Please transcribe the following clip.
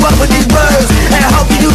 you up with these words and hope you do